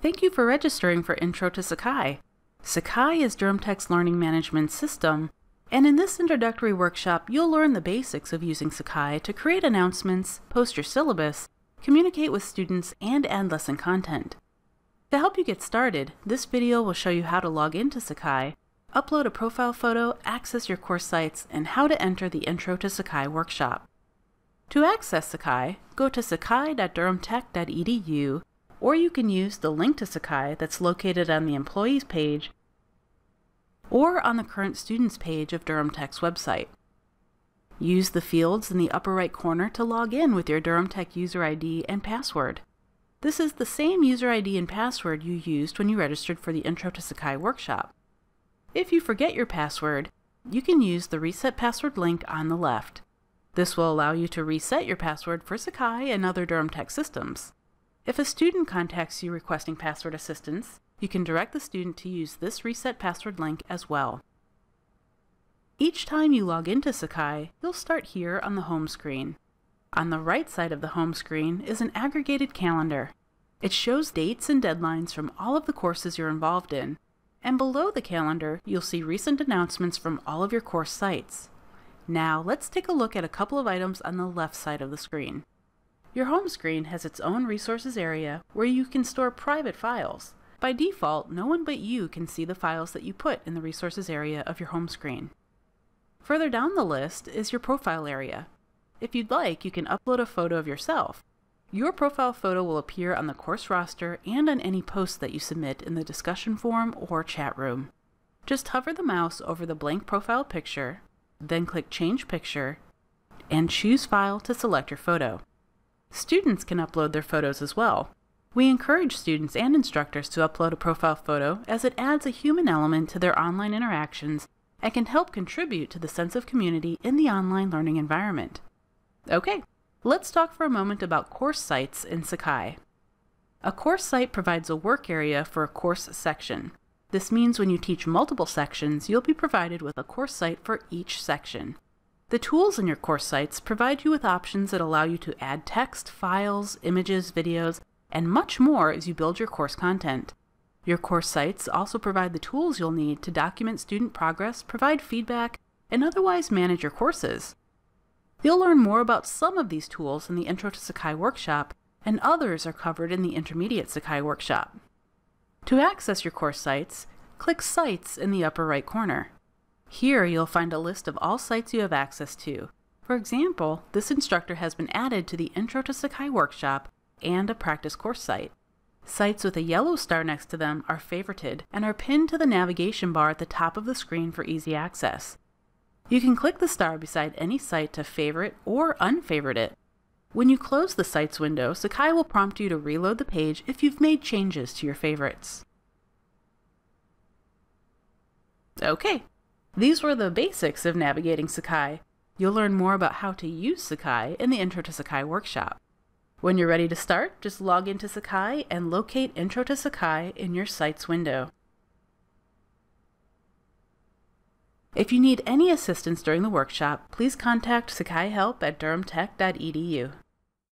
Thank you for registering for Intro to Sakai. Sakai is Durham Tech's learning management system, and in this introductory workshop, you'll learn the basics of using Sakai to create announcements, post your syllabus, communicate with students, and add lesson content. To help you get started, this video will show you how to log into Sakai, upload a profile photo, access your course sites, and how to enter the Intro to Sakai workshop. To access Sakai, go to sakai.durhamtech.edu or you can use the link to Sakai that's located on the Employees page or on the Current Students page of Durham Tech's website. Use the fields in the upper right corner to log in with your Durham Tech user ID and password. This is the same user ID and password you used when you registered for the Intro to Sakai workshop. If you forget your password, you can use the Reset Password link on the left. This will allow you to reset your password for Sakai and other Durham Tech systems. If a student contacts you requesting password assistance, you can direct the student to use this reset password link as well. Each time you log into Sakai, you'll start here on the home screen. On the right side of the home screen is an aggregated calendar. It shows dates and deadlines from all of the courses you're involved in, and below the calendar, you'll see recent announcements from all of your course sites. Now let's take a look at a couple of items on the left side of the screen. Your home screen has its own resources area where you can store private files. By default, no one but you can see the files that you put in the resources area of your home screen. Further down the list is your profile area. If you'd like, you can upload a photo of yourself. Your profile photo will appear on the course roster and on any posts that you submit in the discussion forum or chat room. Just hover the mouse over the blank profile picture then click Change Picture, and choose File to select your photo. Students can upload their photos as well. We encourage students and instructors to upload a profile photo as it adds a human element to their online interactions and can help contribute to the sense of community in the online learning environment. Okay, let's talk for a moment about course sites in Sakai. A course site provides a work area for a course section. This means when you teach multiple sections, you'll be provided with a course site for each section. The tools in your course sites provide you with options that allow you to add text, files, images, videos, and much more as you build your course content. Your course sites also provide the tools you'll need to document student progress, provide feedback, and otherwise manage your courses. You'll learn more about some of these tools in the Intro to Sakai workshop, and others are covered in the Intermediate Sakai workshop. To access your course sites, click Sites in the upper right corner. Here you'll find a list of all sites you have access to. For example, this instructor has been added to the Intro to Sakai workshop and a practice course site. Sites with a yellow star next to them are favorited and are pinned to the navigation bar at the top of the screen for easy access. You can click the star beside any site to favorite or unfavorite it. When you close the Sites window, Sakai will prompt you to reload the page if you've made changes to your favorites. Okay, these were the basics of navigating Sakai. You'll learn more about how to use Sakai in the Intro to Sakai workshop. When you're ready to start, just log into Sakai and locate Intro to Sakai in your Sites window. If you need any assistance during the workshop, please contact Sakai Help at durhamtech.edu.